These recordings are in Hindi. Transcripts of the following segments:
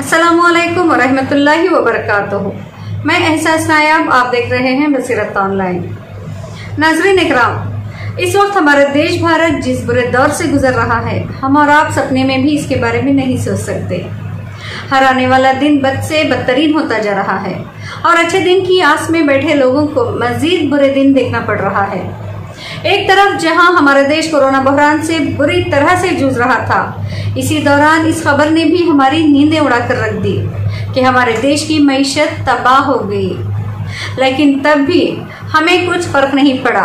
असलकम वरहमतुल्लाहि वबरकातुहू मैं एहसास नायाब, आप देख रहे हैं बसीरत ऑनलाइन नाजरीन इकराम, इस वक्त हमारा देश भारत जिस बुरे दौर से गुजर रहा है, हम और आप सपने में भी इसके बारे में नहीं सोच सकते। हर आने वाला दिन बद से बदतरीन होता जा रहा है और अच्छे दिन की आस में बैठे लोगों को मजीद बुरे दिन देखना पड़ रहा है। एक तरफ़ जहाँ हमारा देश कोरोना बहरान से बुरी तरह से जूझ रहा था, इसी दौरान इस खबर ने भी हमारी नींदें उड़ाकर रख दी कि हमारे देश की मीशत तबाह हो गई। लेकिन तब भी हमें कुछ फ़र्क नहीं पड़ा।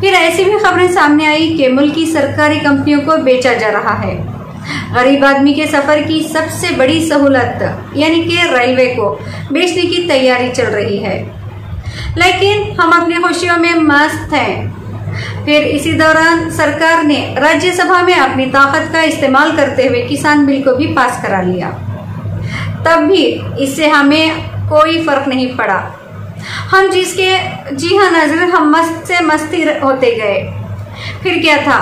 फिर ऐसी भी खबरें सामने आई कि मुल्क की सरकारी कंपनियों को बेचा जा रहा है। गरीब आदमी के सफ़र की सबसे बड़ी सहूलत, यानी कि रेलवे को, बेचने की तैयारी चल रही है। लेकिन हम अपनी खुशियों में मस्त हैं। फिर इसी दौरान सरकार ने राज्यसभा में अपनी ताकत का इस्तेमाल करते हुए किसान बिल को भी पास करा लिया। तब भी इससे हमें कोई फ़र्क नहीं पड़ा। हम जिसके, जी हाँ नज़र हम मस्त से मस्ती होते गए। फिर क्या था?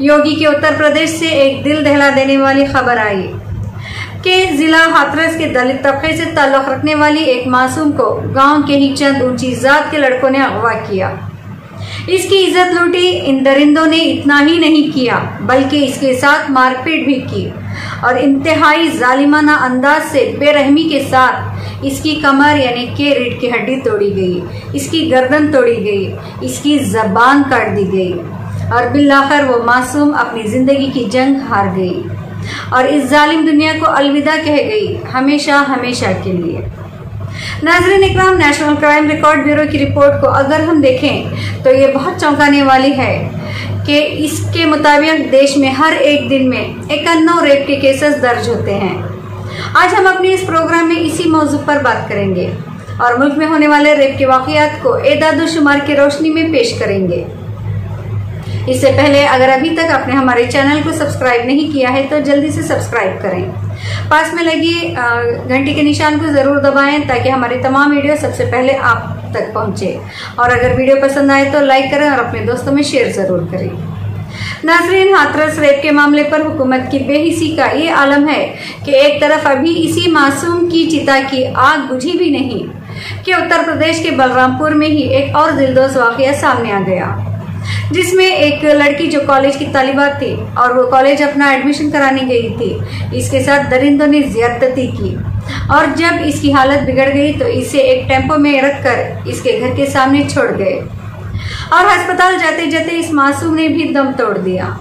योगी के उत्तर प्रदेश से एक दिल दहला देने वाली खबर आई कि जिला हाथरस के दलित तबके से ताल्लुक रखने वाली एक मासूम को गाँव के ही चंद ऊँची जात के लड़कों ने अगवा किया। इसकी इज़्ज़त लूटी। इन दरिंदों ने इतना ही नहीं किया, बल्कि इसके साथ मारपीट भी की। और इंतहाई जालिमाना अंदाज से बेरहमी के साथ इसकी कमर यानी के रीढ़ की हड्डी तोड़ी गई, इसकी गर्दन तोड़ी गई, इसकी जबान काट दी गई। और बिल्लाखर वो मासूम अपनी ज़िंदगी की जंग हार गई। और इस जालिम दुनिया को अलविदा कह गई, हमेशा हमेशा के लिए। नाजरीन इकराम नेशनल क्राइम रिकॉर्ड ब्यूरो की रिपोर्ट को अगर हम देखें तो ये बहुत चौंकाने वाली है कि इसके मुताबिक देश में हर एक दिन में इक्यानवे रेप के केसेस दर्ज होते हैं। आज हम अपने इस प्रोग्राम में इसी मौजू पर बात करेंगे और मुल्क में होने वाले रेप के वाकयात को एदादोशुमार की रोशनी में पेश करेंगे। इससे पहले अगर अभी तक आपने हमारे चैनल को सब्सक्राइब नहीं किया है तो जल्दी से सब्सक्राइब करें। पास में लगी घंटी के निशान को ज़रूर दबाएँ ताकि हमारी तमाम वीडियो सबसे पहले आप तक पहुँचे। और अगर वीडियो पसंद आए तो लाइक करें और अपने दोस्तों में शेयर ज़रूर करें। नाजरीन, हाथरस रेप के मामले पर हुकूमत की बेहिसी का ये आलम है कि एक तरफ़ अभी इसी मासूम की चिता की आग बुझी भी नहीं, कि उत्तर प्रदेश के बलरामपुर में ही एक और दिलदोज वाकया सामने आ गया। जिसमें एक लड़की जो कॉलेज की तालिबा थी और वो कॉलेज अपना एडमिशन कराने गई थी, इसके साथ दरिंदों ने ज्यादती की। और जब इसकी हालत बिगड़ गई तो इसे एक टेंपो में रखकर इसके घर के सामने छोड़ गए। और अस्पताल जाते जाते इस मासूम ने भी दम तोड़ दिया।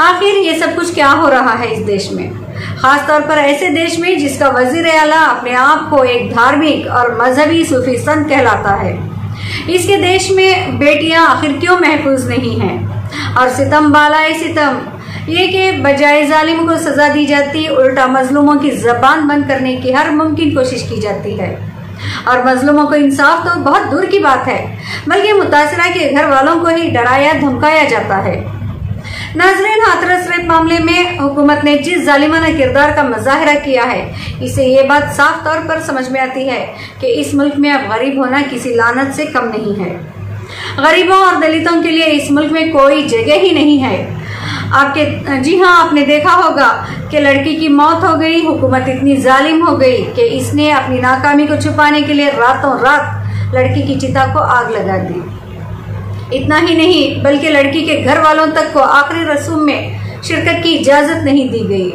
आखिर ये सब कुछ क्या हो रहा है इस देश में? खास तौर पर ऐसे देश में जिसका वज़ीर आला अपने आप को एक धार्मिक और मजहबी सूफी संत कहलाता है। इसके देश में बेटियाँ आखिर क्यों महफूज नहीं हैं? और सितम बालाए सितम। ये कि बजाय जालिम को सजा दी जाती, उल्टा मजलूमों की जबान बंद करने की हर मुमकिन कोशिश की जाती है। और मजलूमों को इंसाफ तो बहुत दूर की बात है, बल्कि मुतासरा के घर वालों को ही डराया, धमकाया जाता है। नाजरीन, हाथरस रेप मामले में हुकूमत ने जिस जालिमाना किरदार का मुजाहरा किया है। इसे ये बात साफ़ तौर पर समझ में आती है कि इस मुल्क में अब गरीब होना किसी लानत से कम नहीं है। गरीबों और दलितों के लिए इस मुल्क में कोई जगह ही नहीं है। आपके, जी हाँ आपने देखा होगा कि लड़की की मौत हो गई, हुकूमत इतनी जालिम हो गई कि इसने अपनी नाकामी को छुपाने के लिए रातों रात लड़की की चिता को आग लगा दी। इतना ही नहीं, बल्कि लड़की के घर वालों तक को आखिरी रसूम में शिरकत की इजाज़त नहीं दी गई।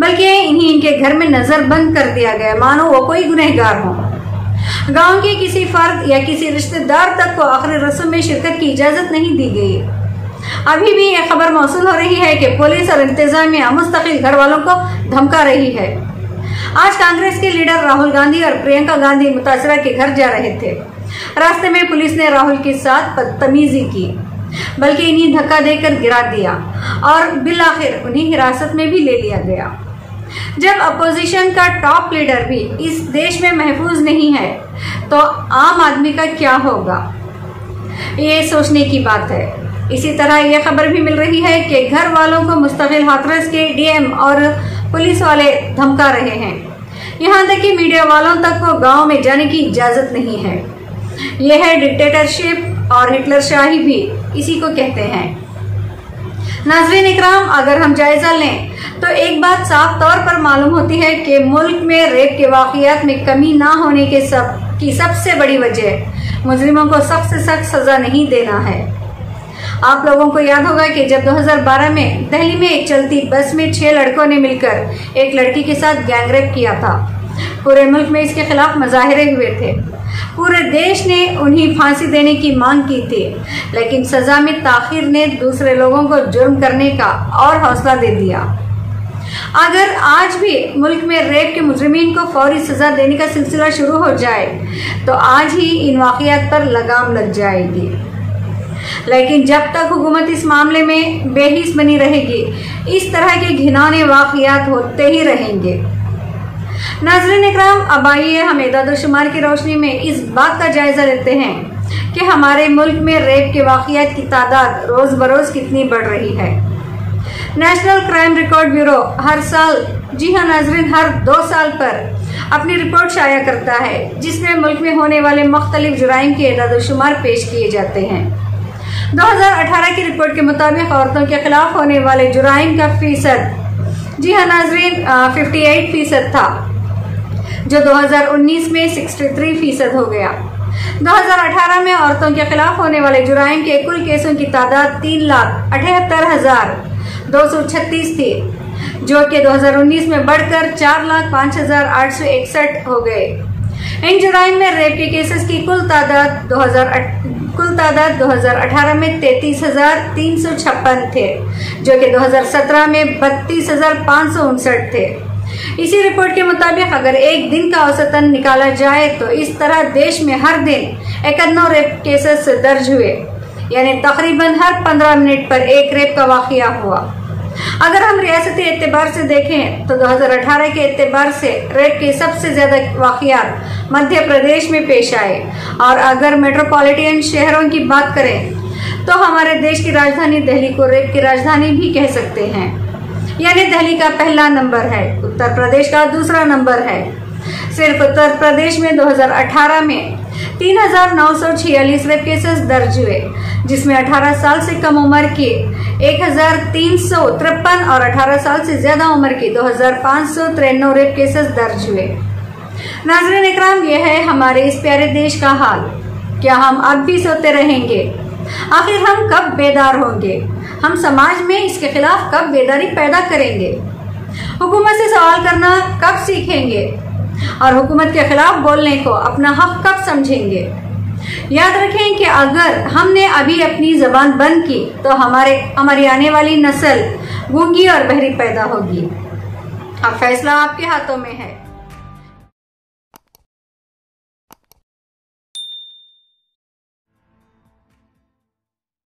बल्कि इन्हीं इनके घर में नज़र बंद कर दिया गया। मानो वो कोई गुनहगार हो। गाँव के किसी फर्द या किसी रिश्तेदार तक को आखिरी रसूम में शिरकत की इजाज़त नहीं दी गई। अभी भी यह खबर मौसू हो रही है कि पुलिस और इंतजामिया मुस्तकिल घर वालों को धमका रही है। आज कांग्रेस के लीडर राहुल गांधी और प्रियंका गांधी मुतासरा के घर जा रहे थे। रास्ते में पुलिस ने राहुल के साथ बदतमीजी की, बल्कि इन्हें धक्का देकर गिरा दिया और बिल आखिर उन्हें हिरासत में भी ले लिया गया। जब अपोजिशन का टॉप लीडर भी इस देश में महफूज नहीं है तो आम आदमी का क्या होगा? ये सोचने की बात है। इसी तरह यह खबर भी मिल रही है कि घर वालों को मुस्तकिल हाथरस के डीएम और पुलिस वाले धमका रहे हैं। यहाँ तक कि मीडिया वालों तक को गाँव में जाने की इजाज़त नहीं है। यह है डिक्टेटरशिप और हिटलर शाही भी, इसी को कहते हैं। नाजरीन इकराम, अगर हम जायजा लें तो एक बात साफ़ तौर पर मालूम होती है कि मुल्क में रेप के वाकयात में कमी ना होने के सब, की सबसे बड़ी वजह मुजरिमों को सख्त से सख्त सजा नहीं देना है। आप लोगों को याद होगा कि जब 2012 में दिल्ली में एक चलती बस में छह लड़कों ने मिलकर एक लड़की के साथ गैंगरेप किया था। पूरे मुल्क में इसके खिलाफ मुजाहरे हुए थे। पूरे देश ने उन्हें फांसी देने की मांग की थी, लेकिन सजा में ताखिर ने दूसरे लोगों को जुर्म करने का और हौसला दे दिया। अगर आज भी मुल्क में रेप के मुजरमीन को फौरी सजा देने का सिलसिला शुरू हो जाए तो आज ही इन वाकयात पर लगाम लग जाएगी। लेकिन जब तक हुकूमत इस मामले में बेहिस बनी रहेगी, इस तरह के घिनौने वाकयात होते ही रहेंगे। नाजरीन इकराम, अब आइए हम शुमार की रोशनी में इस बात का जायजा लेते हैं कि हमारे मुल्क में रेप के वाकयात की तादाद रोज बरोज कितनी बढ़ रही है। नेशनल क्राइम रिकॉर्ड ब्यूरो हर साल, जी हाँ नाजरीन, हर दो साल पर अपनी रिपोर्ट शाया करता है, जिसमें मुल्क में होने वाले मुख्तलिफ़ जुराइम के शुमार पेश किए जाते हैं। 2018 की रिपोर्ट के मुताबिक औरतों के खिलाफ होने वाले जुराइम का फ़ीसद, जी हाँ नाजरीन फिफ्टी एट फ़ीसद था। जो 2019 में 63 फ़ीसद हो गया। 2018 में औरतों के खिलाफ होने वाले जुराइम के कुल केसों की तादाद तीन लाख अठहत्तर हज़ार दो सौ छत्तीस थी, जो कि 2019 में बढ़कर चार लाख पाँच हज़ार आठ सौ इकसठ हो गए। इन जुराइम में रेप के केसेस की कुल तादाद 2000 कुल तादाद 2018 में तैतीस हज़ार तीन सौ छप्पन थे, जो कि 2017 में बत्तीस हज़ार पाँच सौ उनसठ थे। इसी रिपोर्ट के मुताबिक अगर एक दिन का औसतन निकाला जाए तो इस तरह देश में हर दिन इकन्नौ रेप केसेस दर्ज हुए। यानी तकरीबन हर पंद्रह मिनट पर एक रेप का वाकया हुआ। अगर हम रियासती एतबार से देखें तो 2018 के एतबार से रेप के सबसे ज़्यादा वाकयात मध्य प्रदेश में पेश आए। और अगर मेट्रोपॉलिटन शहरों की बात करें तो हमारे देश की राजधानी दिल्ली को रेप की राजधानी भी कह सकते हैं। यानी दिल्ली का पहला नंबर है, उत्तर प्रदेश का दूसरा नंबर है। सिर्फ़ उत्तर प्रदेश में 2018 में तीन हज़ार नौ सौ छियालीस रेप केसेस दर्ज हुए, जिसमें 18 साल से कम उम्र के एक हज़ार तीन सौ तिरपन और 18 साल से ज़्यादा उम्र के दो हज़ार पाँच सौ तिरानवे रेप केसेस दर्ज हुए। नाजरीन इकराम यह है हमारे इस प्यारे देश का हाल। क्या हम अब भी सोते रहेंगे? आखिर हम कब बेदार होंगे? हम समाज में इसके खिलाफ कब बेदारी पैदा करेंगे? हुकूमत से सवाल करना कब सीखेंगे? और हुकूमत के खिलाफ बोलने को अपना हक कब समझेंगे? याद रखें कि अगर हमने अभी अपनी जबान बंद की तो हमारे, हमारी आने वाली नस्ल गूँगी और बहरी पैदा होगी। अब फैसला आपके हाथों में है।